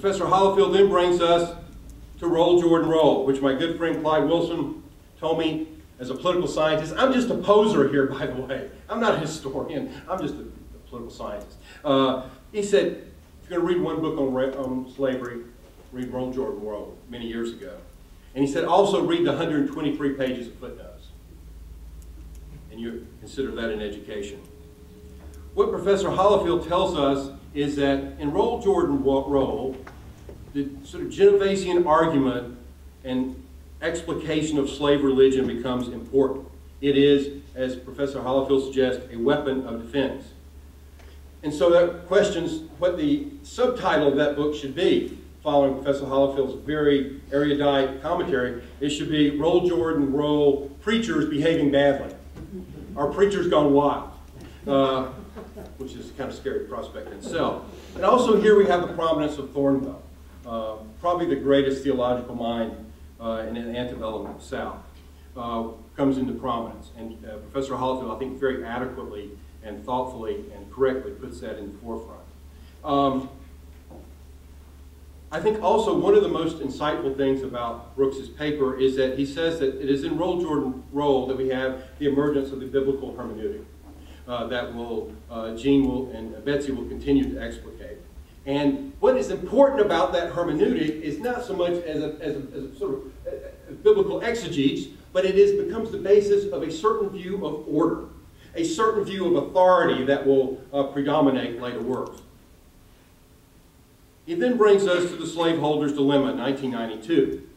Professor Holifield then brings us to Roll Jordan Roll, which my good friend Clyde Wilson told me as a political scientist. I'm just a poser here, by the way. I'm not a historian. I'm just a, a political scientist. Uh, he said, if you're going to read one book on, on slavery, read Roll Jordan Roll many years ago. And he said, also read the 123 pages of footnotes. And you consider that an education. What Professor Holifield tells us is that in Roll Jordan Roll, the sort of Genovesian argument and explication of slave religion becomes important. It is, as Professor Holifield suggests, a weapon of defense. And so that questions what the subtitle of that book should be, following Professor Holifield's very erudite commentary. It should be Roll Jordan, Roll Preachers Behaving Badly. Our preachers gone wild, uh, which is kind of scary prospect in itself. And also here we have the prominence of Thornwell, uh, probably the greatest theological mind uh, in an antebellum South, uh, comes into prominence. And uh, Professor Holifield, I think, very adequately and thoughtfully and correctly puts that in the forefront. Um, I think also one of the most insightful things about Brooks's paper is that he says that it is in Roll Jordan Roll that we have the emergence of the biblical hermeneutic uh, that will, uh, Gene will, and Betsy will continue to explicate. And what is important about that hermeneutic is not so much as a, as a, as a sort of a, a biblical exegesis, but it is, becomes the basis of a certain view of order a certain view of authority that will uh, predominate later works. He then brings us to the slaveholder's dilemma, 1992.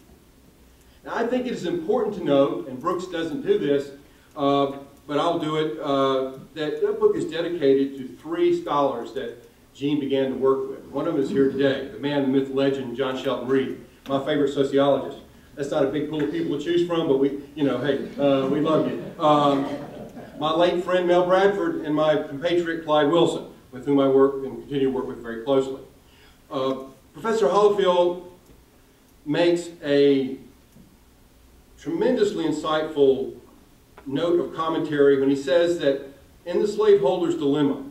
Now, I think it is important to note, and Brooks doesn't do this, uh, but I'll do it, uh, that that book is dedicated to three scholars that Gene began to work with. One of them is here today, the man, the myth, legend, John Shelton Reed, my favorite sociologist. That's not a big pool of people to choose from, but we, you know, hey, uh, we love you. Um, my late friend Mel Bradford, and my compatriot Clyde Wilson, with whom I work and continue to work with very closely. Uh, Professor Holifield makes a tremendously insightful note of commentary when he says that in the slaveholder's dilemma,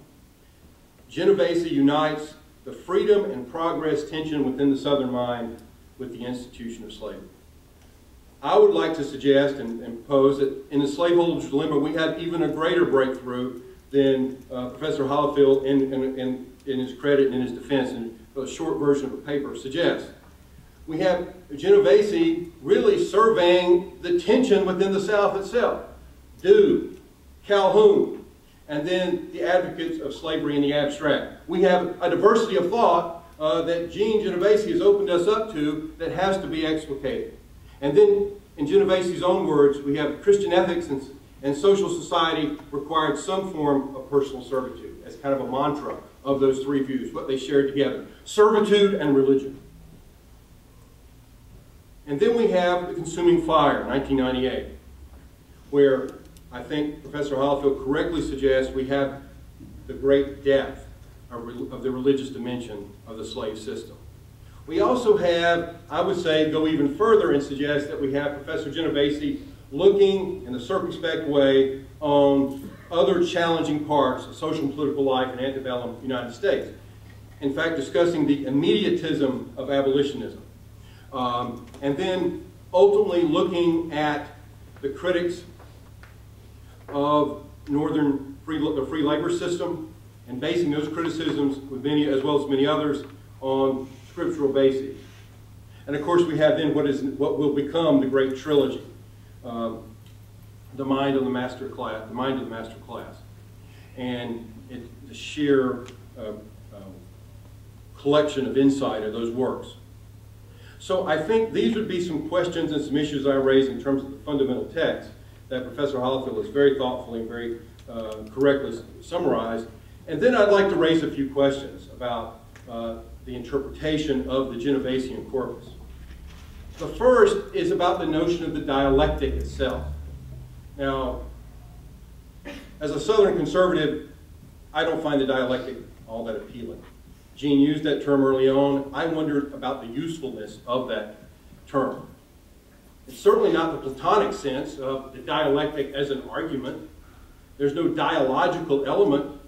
Genovese unites the freedom and progress tension within the Southern mind with the institution of slavery. I would like to suggest and, and pose that in the slaveholder's dilemma, we have even a greater breakthrough than uh, Professor Holifield in, in, in, in, his credit and in his defense, and a short version of a paper suggests. We have Genovese really surveying the tension within the South itself. Dew, Calhoun, and then the advocates of slavery in the abstract. We have a diversity of thought uh, that Gene Genovese has opened us up to that has to be explicated. And then, in Genovese's own words, we have Christian ethics and, and social society required some form of personal servitude as kind of a mantra of those three views, what they shared together. Servitude and religion. And then we have The Consuming Fire, 1998, where I think Professor Holifield correctly suggests we have the great depth of, of the religious dimension of the slave system. We also have, I would say, go even further and suggest that we have Professor Genovese looking in a circumspect way on other challenging parts of social and political life in antebellum United States. In fact, discussing the immediatism of abolitionism. Um, and then ultimately looking at the critics of Northern free, the free labor system and basing those criticisms with many, as well as many others, on scriptural basis. And of course, we have then what is what will become the great trilogy, um, the mind of the master class, the mind of the master class, and it, the sheer uh, uh, collection of insight of those works. So I think these would be some questions and some issues I raise in terms of the fundamental text that Professor Holifield has very thoughtfully and very uh, correctly summarized. And then I'd like to raise a few questions about uh, the interpretation of the Genovesian corpus. The first is about the notion of the dialectic itself. Now, as a Southern conservative, I don't find the dialectic all that appealing. Gene used that term early on. I wondered about the usefulness of that term. It's certainly not the Platonic sense of the dialectic as an argument. There's no dialogical element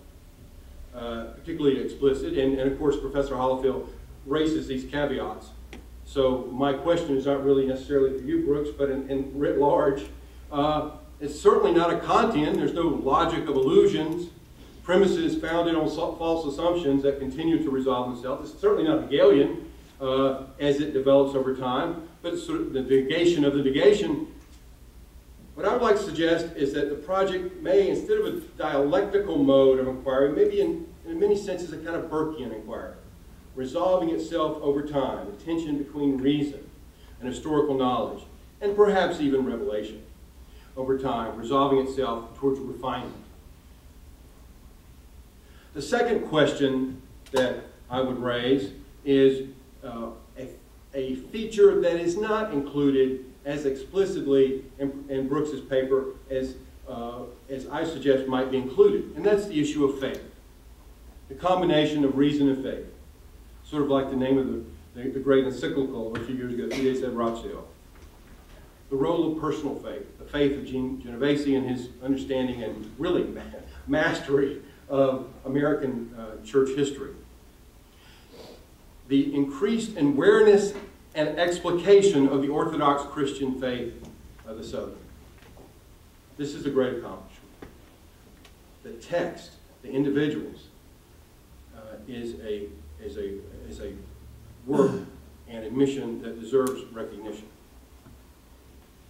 uh, particularly explicit. And, and, of course, Professor Holifield raises these caveats. So my question is not really necessarily for you, Brooks, but in, in writ large. Uh, it's certainly not a Kantian. There's no logic of illusions, premises founded on false assumptions that continue to resolve themselves. It's certainly not Hegelian uh, as it develops over time, but sort of the negation of the negation. What I would like to suggest is that the project may, instead of a dialectical mode of inquiry, maybe in, in many senses a kind of Burkean inquiry, resolving itself over time, the tension between reason and historical knowledge, and perhaps even revelation over time, resolving itself towards refinement. The second question that I would raise is uh, a, feature that is not included as explicitly in, in Brooks's paper as, uh, as I suggest might be included, and that's the issue of faith. The combination of reason and faith. Sort of like the name of the, the, the great encyclical a few years ago, Fides et the role of personal faith, the faith of Gene Genovese and his understanding and really mastery of American uh, church history. The increased awareness and explication of the Orthodox Christian faith of the Southern. This is a great accomplishment. The text, the individuals, uh, is, a, is, a, is a work and a mission that deserves recognition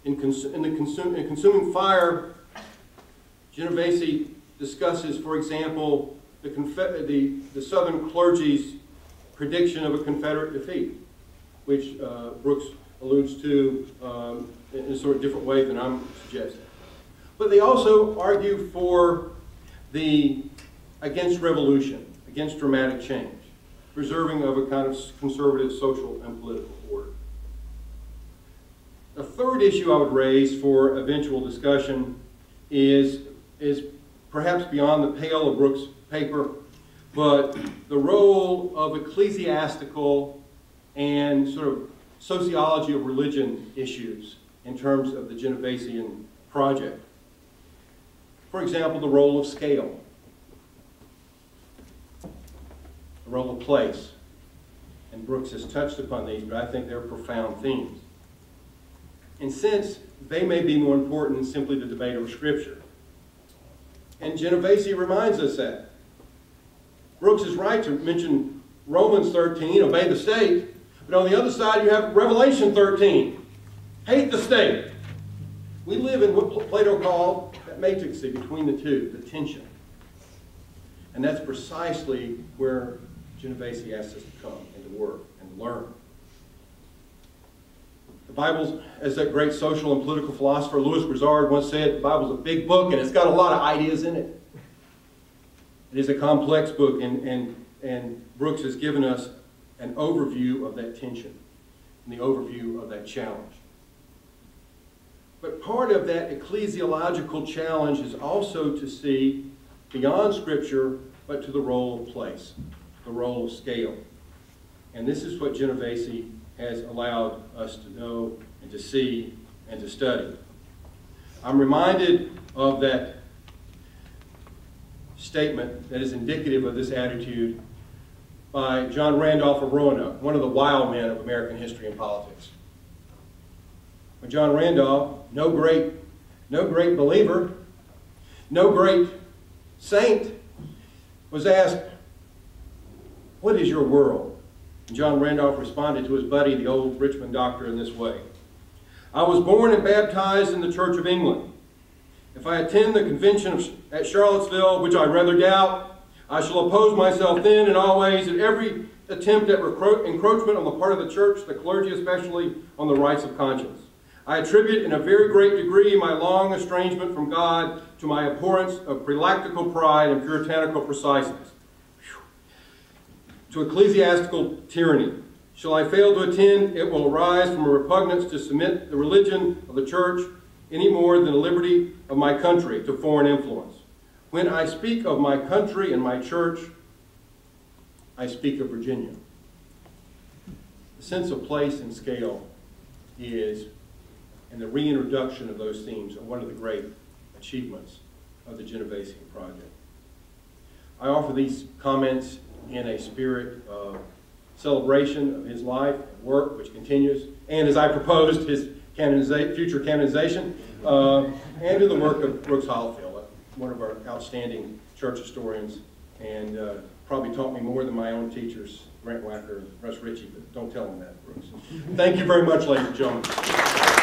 in, in the consum in consuming fire, Genovese discusses, for example, the, the, the, Southern clergy's prediction of a Confederate defeat, which uh, Brooks alludes to um, in a sort of different way than I'm suggesting. But they also argue for the against revolution, against dramatic change, preserving of a kind of conservative social and political order. A third issue I would raise for eventual discussion is, is perhaps beyond the pale of Brooks' paper, but the role of ecclesiastical and sort of sociology of religion issues in terms of the Genovesian project. For example, the role of scale, the role of place. And Brooks has touched upon these, but I think they're profound themes. And since they may be more important than simply the debate over Scripture. And Genovese reminds us that. Brooks is right to mention Romans 13, obey the state, but on the other side you have Revelation 13, hate the state. We live in what Plato called that matrix between the two, the tension. And that's precisely where Genovese asks us to come and to work and learn. The Bible, as that great social and political philosopher Lewis Grizzard once said, the Bible's a big book and it's got a lot of ideas in it. It is a complex book, and, and, and Brooks has given us an overview of that tension and the overview of that challenge. But part of that ecclesiological challenge is also to see beyond Scripture, but to the role of place, the role of scale. And this is what Genovese has allowed us to know and to see and to study. I'm reminded of that statement that is indicative of this attitude by John Randolph of Roanoke, one of the wild men of American history and politics. When John Randolph, no great, no great believer, no great saint, was asked, what is your world? John Randolph responded to his buddy, the old Richmond doctor, in this way. I was born and baptized in the Church of England. If I attend the convention at Charlottesville, which I rather doubt, I shall oppose myself then and always at every attempt at encroachment on the part of the church, the clergy especially, on the rights of conscience. I attribute in a very great degree my long estrangement from God to my abhorrence of prelatical pride and puritanical preciseness to ecclesiastical tyranny. Shall I fail to attend, it will arise from a repugnance to submit the religion of the church any more than the liberty of my country to foreign influence. When I speak of my country and my church, I speak of Virginia. The sense of place and scale is, and the reintroduction of those themes are one of the great achievements of the Genovesian Project. I offer these comments in a spirit of celebration of his life and work, which continues, and as I proposed, his canoniza- future canonization, uh, and to the work of Brooks Holifield, one of our outstanding church historians, and uh, probably taught me more than my own teachers, Grant Wacker and Russ Richey, but don't tell them that, Brooks. Thank you very much, ladies and gentlemen.